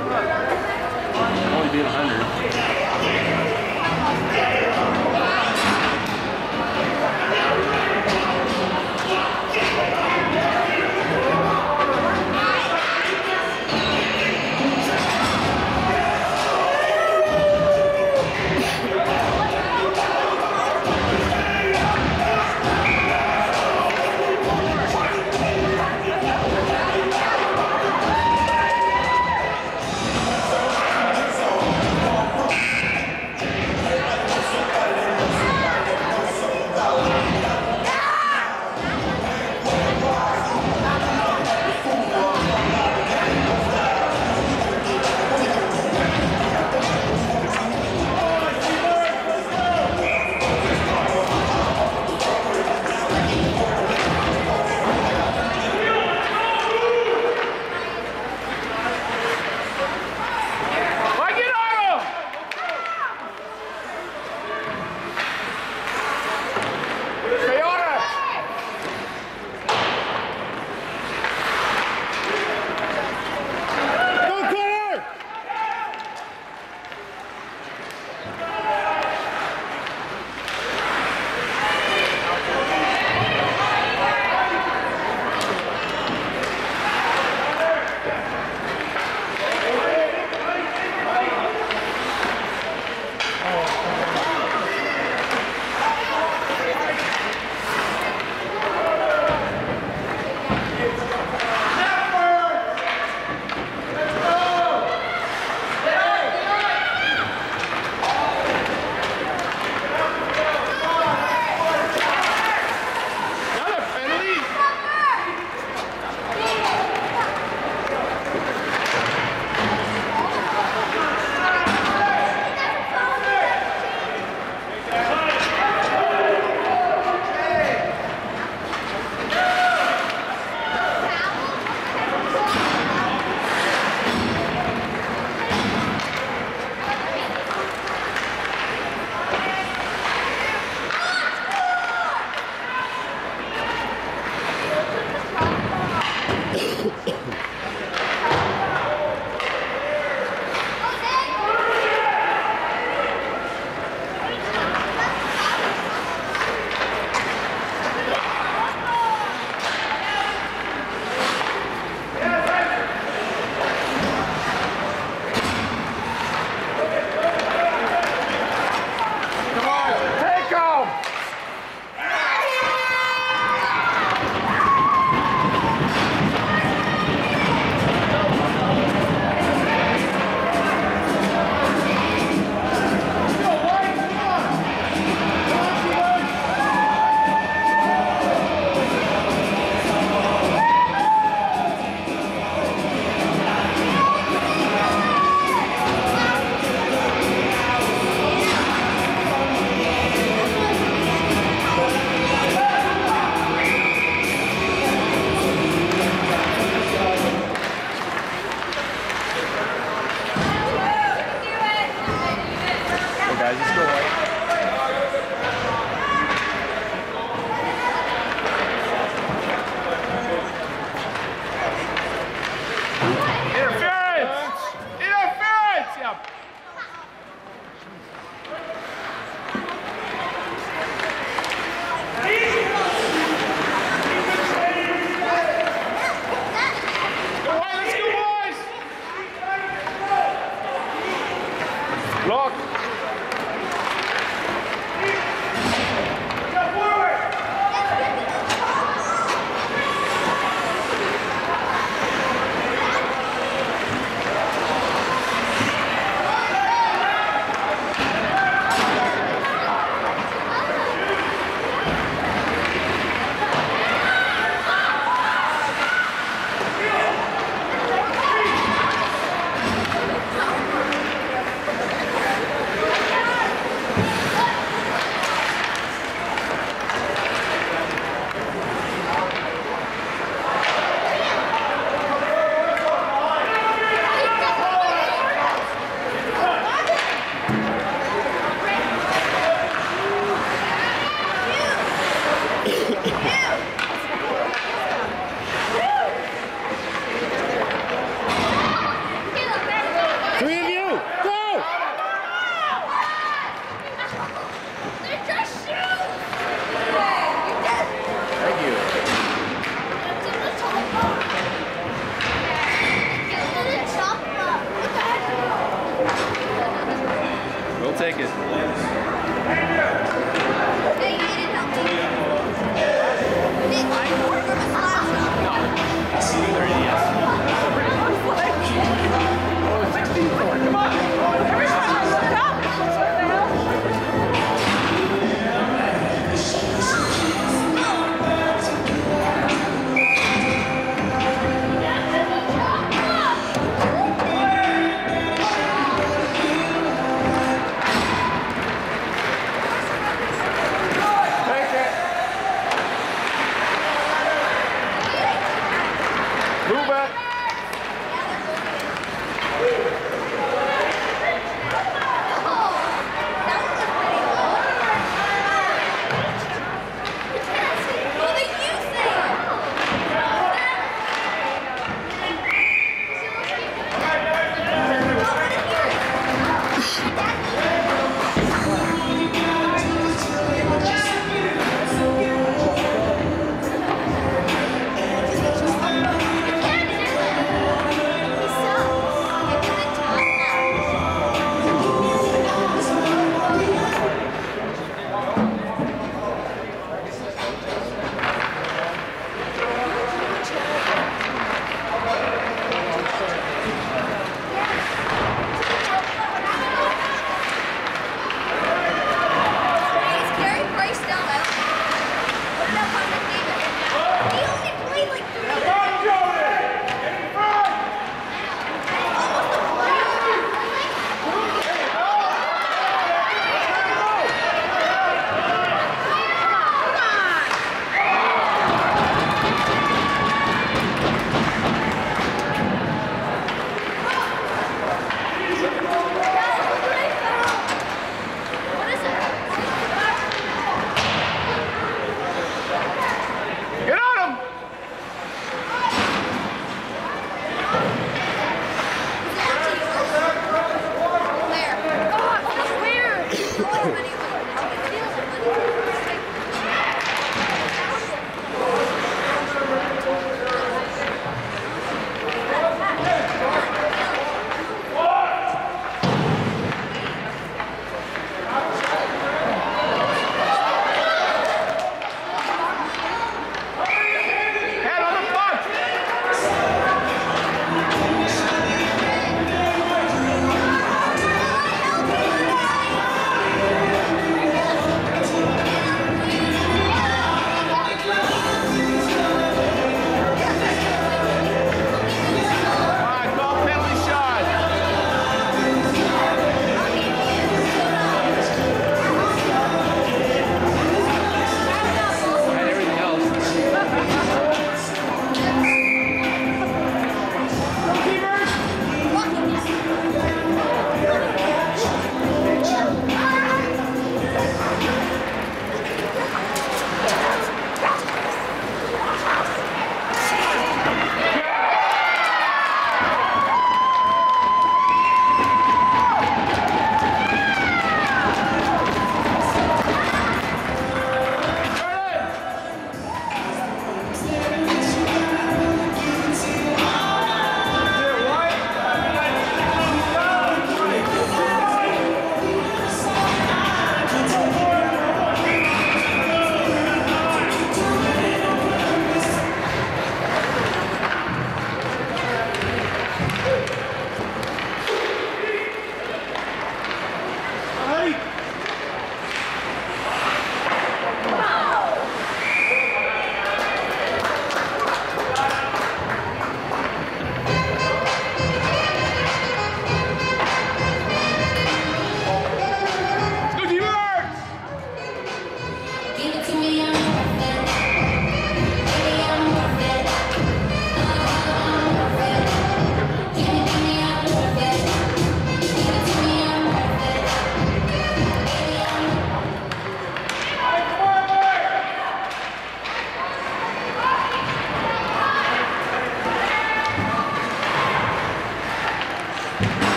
Only being 100.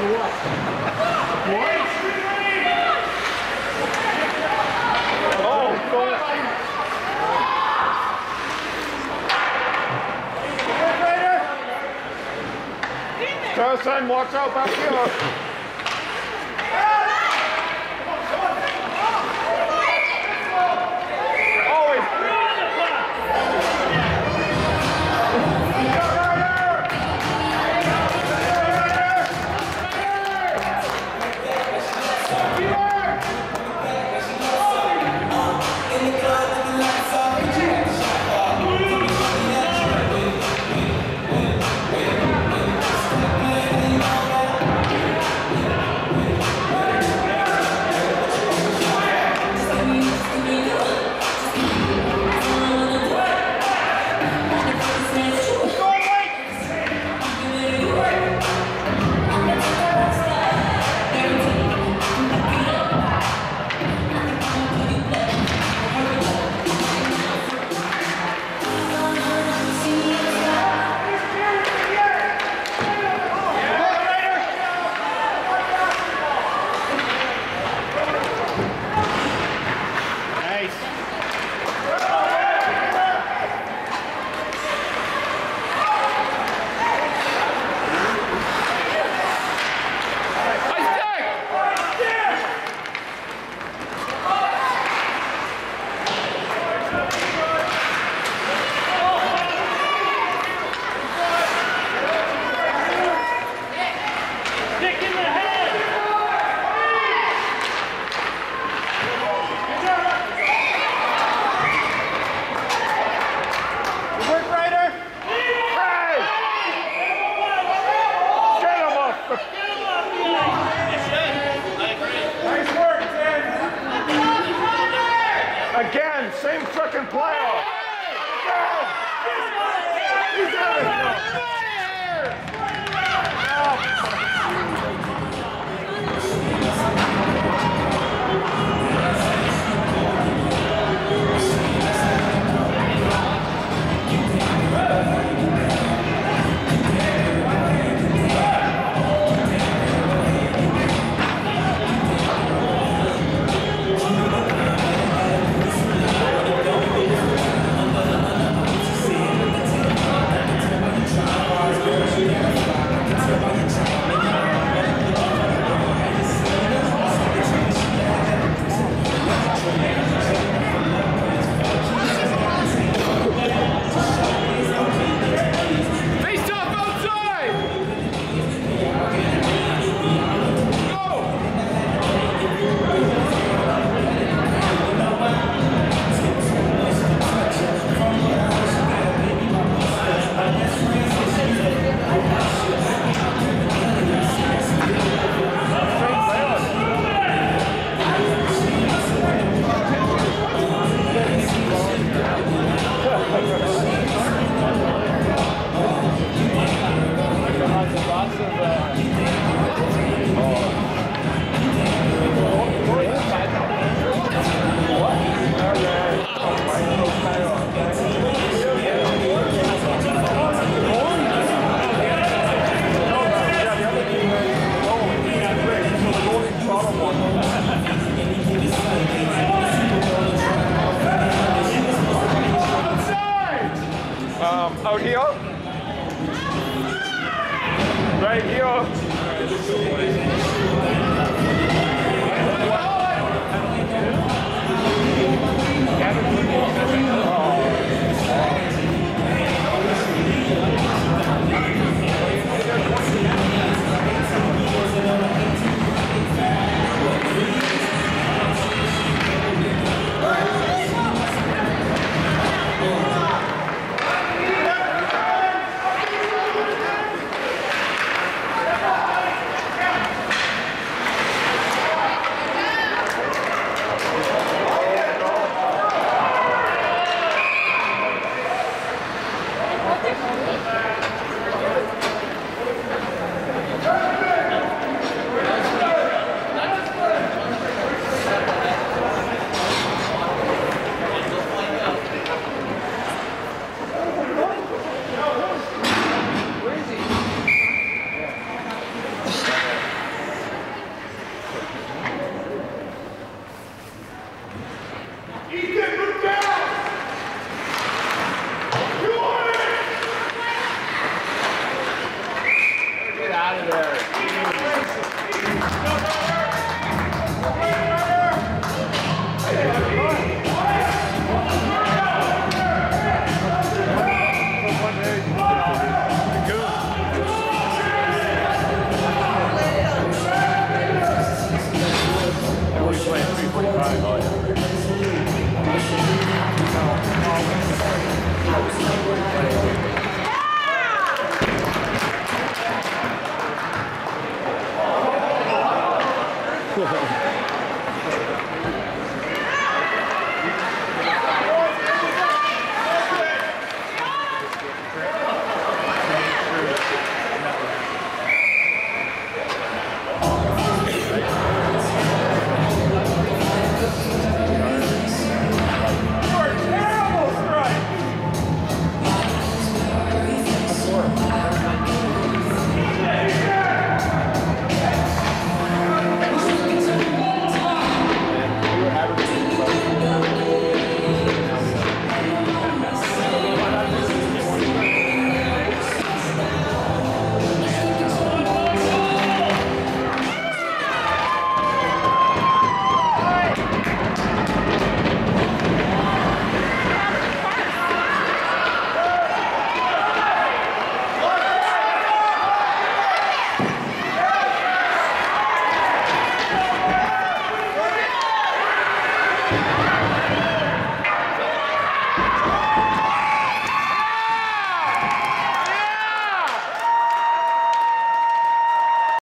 Or? Oh, fuck. Watch out back here. Again, same frickin' player. Again. He's out of oh, i Thank you.